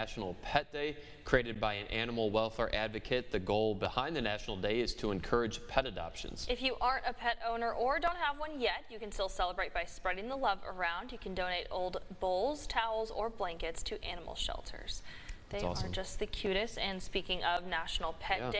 National Pet Day, created by an animal welfare advocate. The goal behind the National Day is to encourage pet adoptions. If you aren't a pet owner or don't have one yet, you can still celebrate by spreading the love around. You can donate old bowls, towels, or blankets to animal shelters. They awesome. are just the cutest. And speaking of National Pet Yeah. Day,